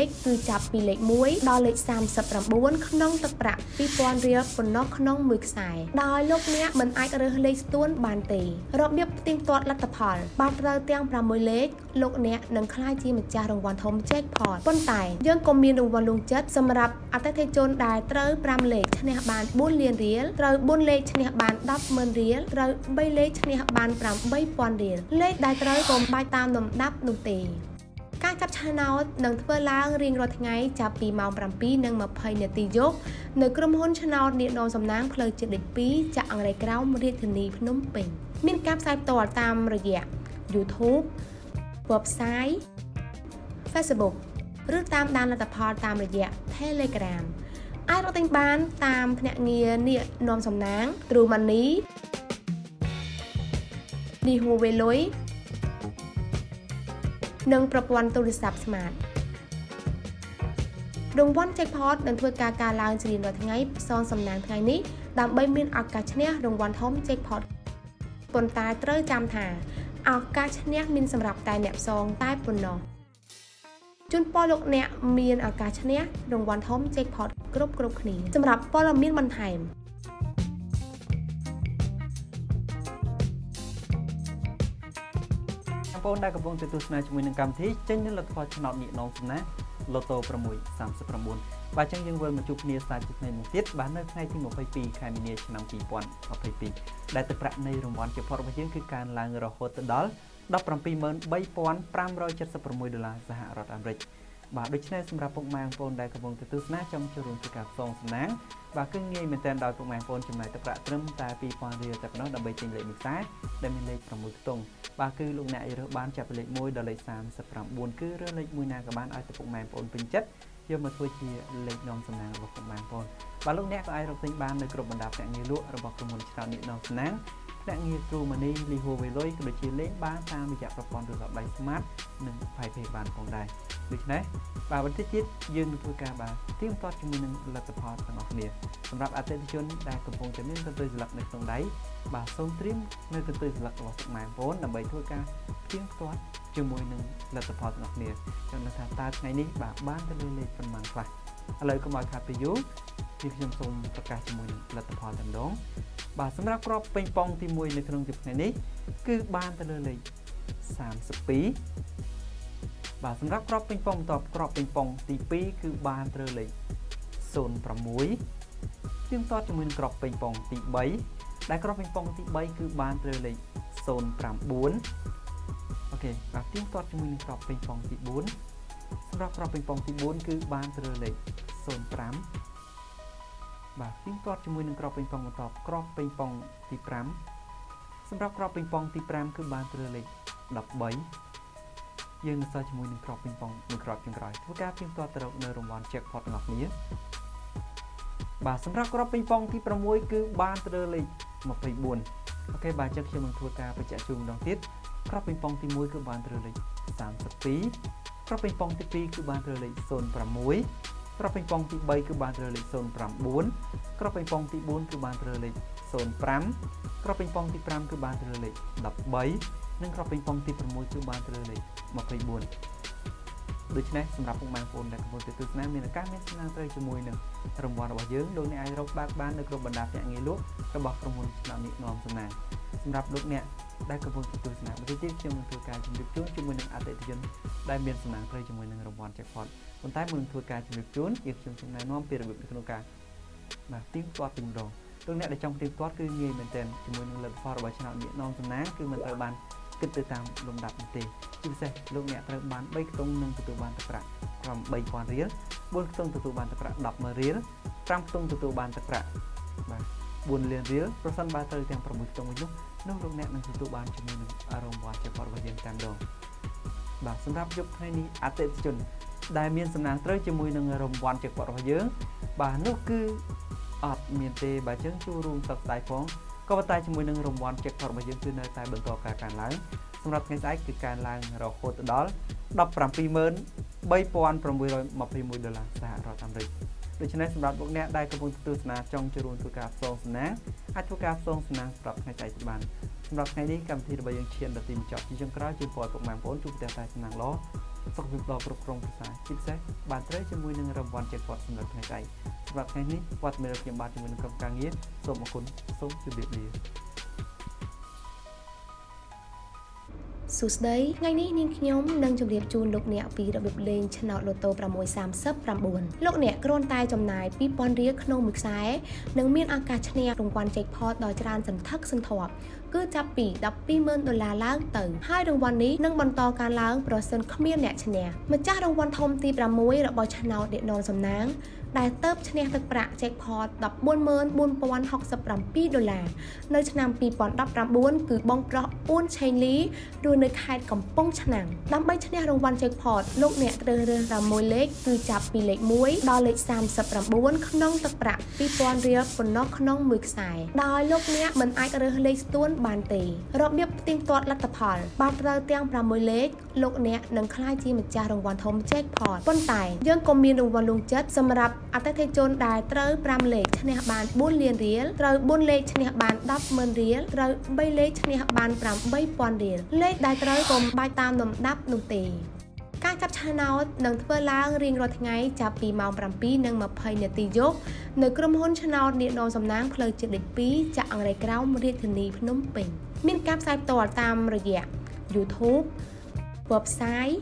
លេខគឺចាប់ពីលេខ1ដល់លេខ39ក្នុងទឹកប្រាក់2000រៀលប៉ុណ្ណោះក្នុងមួយខ្សែដោយលោកអ្នកមិនអាចរើសលេខស្ទួនបានទេរបៀបផ្ទៀងផ្ទាត់លទ្ធផលបើត្រូវទាំង6លេខលោកអ្នកនឹងក្លាយជាម្ចាស់រង្វាន់ធំ Jackpot ប៉ុន្តែយើងក៏មានរង្វាន់លងចិត្តសម្រាប់អតិថិជនដែលត្រូវ5លេខឈ្នះបាន4លានរៀលត្រូវ4លេខឈ្នះបាន100000រៀលត្រូវ3លេខឈ្នះបាន8000រៀលលេខដែលត្រូវកុំបាច់តាមលំដាប់នោះទេ ការចាប់ឆ្នោតនឹងធ្វើឡើងរៀងរាល់ថ្ងៃចាប់ពីម៉ោង7:20នាទីយប់នៅក្រុមហ៊ុនឆ្នោតនាដមសំណាងផ្លូវជាតិលេខ2ចាក់អង្រៃក្រោមរាជធានីភ្នំពេញមានការផ្សាយផ្ទាល់តាមរយៈ YouTube website Facebook ឬតាមដានលទ្ធផលតាមរយៈ Telegram អាចរកទិញបានតាមភ្នាក់ងារនាគនាំសំណាង True Money នេះហួវេលុយ និងប្រព័ន្ធទូរស័ព្ទ Smart រង្វាន់ Jackpot នឹងធ្វើការកើនឡើងជារៀងរាល់ថ្ងៃផ្សងសំណាងថ្ងៃនេះដើម្បីមានឱកាសឈ្នះរង្វាន់ធំ Jackpot ប៉ុន្តែត្រូវចាំថាឱកាសឈ្នះមានសម្រាប់តែអ្នកផ្សងតែប៉ុណ្ណោះជូនពរលោកអ្នកមានឱកាសឈ្នះរង្វាន់ធំ Jackpot គ្រប់គ្រប់គ្នាសម្រាប់ព័ត៌មានបន្ថែម ប្អូនដែលកំពុងទស្សនាជាមួយនឹងកម្មវិធីចេញនៅលទ្ធផលឆ្នោតញាតិនងសំណាលូតូ639បាទអញ្ចឹងយើងវិលមកជួបគ្នាសាជាថ្ងៃមួយទៀតបាទនៅថ្ងៃទី22ខែមីនាឆ្នាំ2022ដែលទឹកប្រាក់នៃរង្វាន់ជាផុតរបស់យើងគឺកើនឡើងរហូតដល់173,576ដុល្លារសហរដ្ឋអាមេរិក បាទដូច្នេះសម្រាប់ពុកម៉ែបងប្អូនដែលកំពុងទស្សនាចង់ចូលរួមធ្វើការផ្សងសំណាងបាទគឺងាយមែនទែនដោយពុកម៉ែបងប្អូនចំណាយទឹកប្រាក់ត្រឹមតែ2000រៀលតែប៉ុណ្ណោះដើម្បីចេញលេខមួយខ្សែដែលមានលេខ6ខ្ទង់បាទគឺលោកអ្នករើសបានចាប់ពីលេខ1ដល់លេខ39គឺរើសលេខ1ណាក៏បានឲ្យទៅពុកម៉ែបងប្អូនពេញចិត្តយកមកធ្វើជាលេខនាំសំណាងរបស់ពុកម៉ែបងប្អូនបាទលោកអ្នកក៏អាចរកទិញបាននៅគ្រប់បណ្ដាភ្នាក់ងារលក់របស់ក្រុមហ៊ុនឆ្នោតនេះនាំសំណាងភ្នាក់ងារ True Money លីហូវេលុយក៏ដូចជាលេងបានតាមរយៈប្រព័ន្ធទូរស័ព្ទដៃ Smart និង PayPay បានផងដែរ ដូច្នេះបាទបន្តិចទៀតយើងនឹងធ្វើការបាទទៀងទាត់ជាមួយនឹងលទ្ធផលទាំងអស់គ្នាសម្រាប់អតិថិជនដែលកំពុងតែមានកន្ទុយស្លឹកនៅក្នុងដៃបាទសូមត្រៀមនៅកន្ទុយស្លឹករបស់ពុកម៉ែបងប្អូនដើម្បីធ្វើការទៀងទាត់ជាមួយនឹងលទ្ធផលទាំងអស់គ្នាចង់ថាតើថ្ងៃនេះបាទបានទៅលើលេខប៉ុន្មានខ្លះឥឡូវកុំឲ្យខាត់ពេលយូរនេះខ្ញុំសូមប្រកាសជាមួយនឹងលទ្ធផលតែម្ដងបាទសម្រាប់ក្របពេញប៉ងទី1នៅក្នុងជថ្ងៃនេះគឺបានទៅលើលេខ32 បាទសម្រាប់ក្របពេញប៉ងបន្ទាប់ក្របពេញប៉ងទី2គឺបានត្រូវលេខ06ជាងតតជាមួយនឹងក្របពេញប៉ងទី3ដែលក្របពេញប៉ងទី3គឺបានត្រូវលេខ09អូខេបាទទៀងទាត់ជាមួយនឹងក្របពេញប៉ងទី4សម្រាប់ក្របពេញប៉ងទី4គឺបានត្រូវលេខ05បាទទៀងទាត់ជាមួយនឹងក្របពេញប៉ុងបន្តក្របពេញប៉ុងទី5សម្រាប់ក្របពេញប៉ុងទី5គឺបានត្រូវលេខ13 យើងនឹងសល់ជាមួយនឹងក្របពេញប៉ុងមួយក្របជាងក្រោយធ្វើការទៀងទាត់ទៅរកនៅរង្វាន់ jackpot ទាំងអស់គ្នាបាទសម្រាប់ក្របពេញប៉ុងទី6គឺបានត្រូវលេខ24អូខេបាទអញ្ចឹងខ្ញុំនឹងធ្វើការបញ្ជាក់ជូនម្ដងទៀតក្របពេញប៉ុងទី1គឺបានត្រូវលេខ32ក្របពេញប៉ុងទី2គឺបានត្រូវលេខ06ក្របពេញប៉ុងទី3គឺបានត្រូវលេខ09ក្របពេញប៉ុងទី4គឺបានត្រូវលេខ05ក្របពេញប៉ុងទី5គឺបានត្រូវលេខ13 និងក្របពេញប៉ុងទី6គឺបានត្រូវលេខ24ដូច្នេះសម្រាប់ពុកម៉ែបងប្អូនដែលកំពុងទស្សនាមានឱកាសមានសំណាងត្រូវជាមួយនឹងរង្វាន់របស់យើងលោកអ្នកអាចរកបាក់បាននៅគ្រប់បណ្ដាភ្នាក់ងារលក់របស់ក្រុមហ៊ុនឆ្នាំនេះនាំសំណាងសម្រាប់លោកអ្នកដែលកំពុងទស្សនាបន្តិចទៀតខ្ញុំនឹងធ្វើការជម្រាបជូនជាមួយនឹងអតិថិជនដែលមានសំណាងត្រូវជាមួយនឹងរង្វាន់ jackpot ប៉ុន្តែមុននឹងធ្វើការជម្រាបជូនយើងខ្ញុំសូមណែនាំពីរបៀបនៅក្នុងការបាទទៀងទាត់ពីម្ដងលោកអ្នកដែលចង់ទៀងទាត់គឺងាយមែនទែនជាមួយនឹងលទ្ធផលរបស់ឆ្នាំនេះនាំសំណាងគឺមិនត្រូវបាន គិតទៅតាមលំដាប់នោះទេជាពិសេសលោកអ្នកត្រូវបាន3ខ្ទង់និងទទួលបានទឹកប្រាក់8000រៀល4ខ្ទង់ទទួលបានទឹកប្រាក់100,000រៀល5ខ្ទង់ទទួលបានទឹកប្រាក់បាទ4លានរៀលប្រសិនបើត្រូវទាំង6ខ្ទង់វិញនោះនោះលោកអ្នកនឹងទទួលបានជាមួយនឹងរង្វាន់ជាផលរបស់យើងតែម្ដងបាទសម្រាប់យប់ថ្ងៃនេះអតិថិជន ដែលមានសំណាងត្រូវជាមួយនឹងរង្វាន់ជាគាត់របស់យើង បាទនោះគឺអត់មានទេបាទយើងចូលរួមសក្តាយផងក៏ប៉ុន្តែជាមួយនឹងរង្វាន់ជាគាត់របស់យើងគឺនៅតែបន្តការកើនឡើង សម្រាប់ថ្ងៃស្អែកគឺកើនឡើងរហូតដល់173,621ដុល្លារសហរដ្ឋអាមេរិកដូច្នេះសម្រាប់លោកអ្នកដែលកំពុងទស្សនាចង់ចូលរួមធ្វើការផ្សងសំណាងអាចធ្វើការផ្សងសំណាងសម្រាប់ថ្ងៃស្អែកបានសម្រាប់ថ្ងៃនេះកម្មវិធីរបស់យើងឈានដល់ទីបញ្ចប់ជាចុងក្រោយជូនពរពុកម៉ែបងប្អូនជួបតែតែសំណាងល្អសុខភាពល្អគ្រប់គ្រងប្រសាជាពិសេសបានត្រូវជាមួយនឹងរង្វាន់ jackpot សម្រាប់ថ្ងៃស្អែកសម្រាប់ថ្ងៃនេះវត្តមានរបស់ខ្ញុំបាទជាមួយនឹងក្រុមការងារសូមអរគុណសូមជម្រាបលា សួស្តីថ្ងៃនេះនាងខ្ញុំនឹងជម្រាបជូនលោកអ្នកពីរបៀបលេងឆ្នោតលូតូ639លោកអ្នកគ្រាន់តែចំណាយ2000រៀលក្នុងមួយខ្សែនិងមានឱកាសឈ្នះរង្វាន់ Jackpot ដ៏ច្រើនសន្ធឹកសន្ធាប់គឺចាប់ពី120,000ដុល្លារឡើងទៅហើយរង្វាន់នេះនឹងបន្តការឡើងប្រសិនគ្មានអ្នកឈ្នះម្ចាស់រង្វាន់ធំទី6របស់ឆ្នោតអ្នកនរសំណាង ដែលទៅឈ្នះទឹកប្រាក់ Jackpot 144,067ដុល្លារនៅឆ្នាំ2019គឺបងប្រុសអ៊ូនឆេងលីរស់នៅខេត្តកំពង់ឆ្នាំងដើម្បីឈ្នះរង្វាន់ Jackpot លោកអ្នកត្រូវរើស6លេខគឺចាប់ពីលេខ1ដល់លេខ39ក្នុងទឹកប្រាក់2000រៀលប៉ុណ្ណោះក្នុងមួយខ្សែដោយលោកអ្នកមិនអាចរើសលេខស្ទួនបានទេរបៀបផ្ទៀងផ្ទាត់លទ្ធផលបើត្រូវទាំង6លេខលោកអ្នកនឹងក្លាយជាម្ចាស់រង្វាន់ធំ Jackpot ប៉ុន្តែយើងក៏មានរង្វាន់លួងចិត្តសម្រាប់ អតិថិជនដែលត្រូវ5លេខឈ្នះបាន4លានរៀលត្រូវ4លេខឈ្នះបាន100000រៀលត្រូវ3លេខឈ្នះបាន8000រៀលលេខដែលត្រូវកុំបាច់តាមលំដាប់នោះទេការចាប់ឆ្នោតនឹងធ្វើឡើងរៀងរាល់ថ្ងៃចាប់ពីម៉ោង7:20នាទីយប់នៅក្រុមហ៊ុនឆ្នោតនាដងសំណាងផ្លូវជាតិលេខ2ចាក់អង្រៃក្រោមរាជធានីភ្នំពេញមានការផ្សាយផ្ទាល់តាមរយៈ YouTube website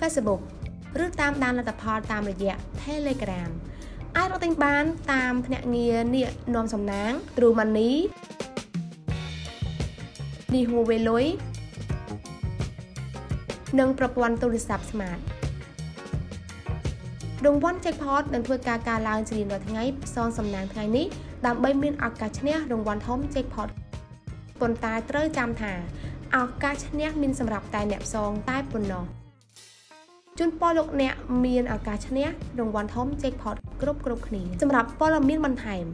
Facebook ឬតាមដានលទ្ធផលតាមរយៈ Telegram អាចរកទិញបានតាមភ្នាក់ងារនាគនាំសំណាង True Money នេះហួវេលុយនិងប្រព័ន្ធទូរស័ព្ទ Smart រង្វាន់ Jackpot នឹងធ្វើការកើនឡើងជារៀងរាល់ថ្ងៃផ្សងសំណាងថ្ងៃនេះដើម្បីមានឱកាសឈ្នះរង្វាន់ធំ Jackpot ប៉ុន្តែត្រូវចាំថាឱកាសឈ្នះមានសម្រាប់តែអ្នកផ្សងតែប៉ុណ្ណោះ ជូនពរលោកអ្នកមានឱកាសឈ្នះរង្វាន់ធំ Jackpot គ្រប់គ្រប់គ្នាសម្រាប់ព័ត៌មានបន្ថែម